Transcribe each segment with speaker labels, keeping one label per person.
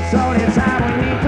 Speaker 1: It's only time we need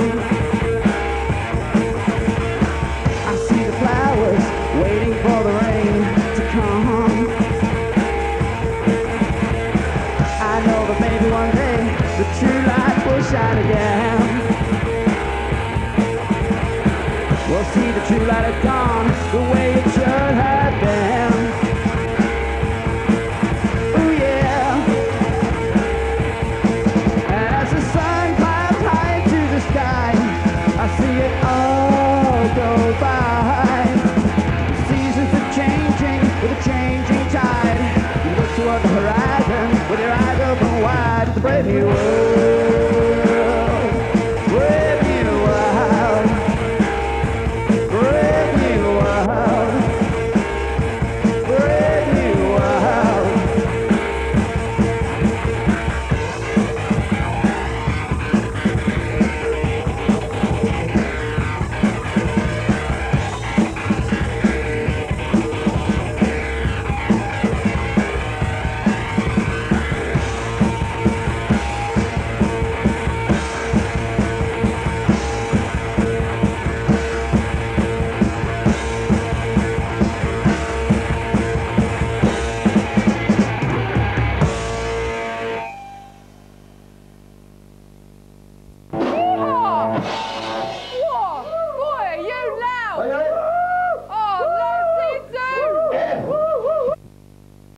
Speaker 1: You'll see the true light of dawn the way it should have been. Ooh, yeah. And as the sun climbs high into the sky, I see it all go by. The seasons are changing with a changing tide. You look toward the horizon with your eyes open wide. It's a brave new world.